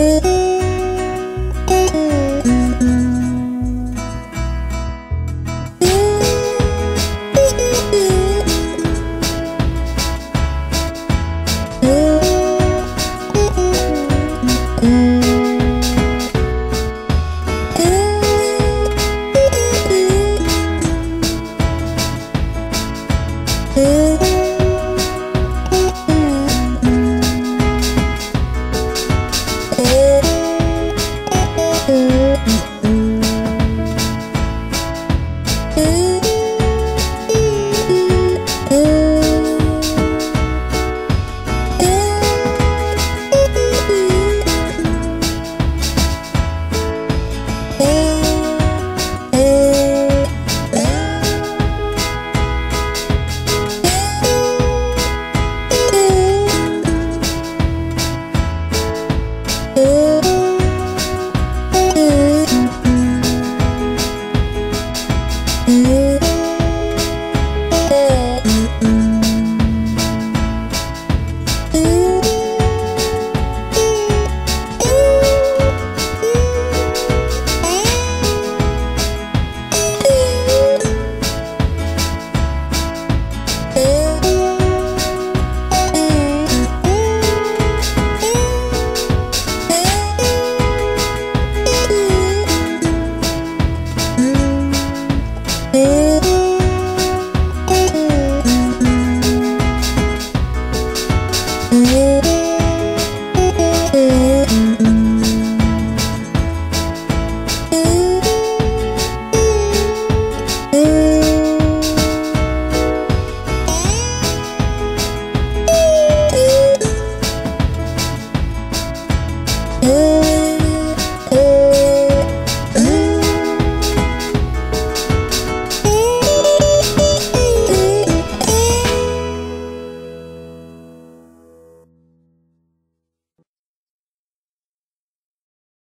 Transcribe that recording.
Ooh. beat. Eh.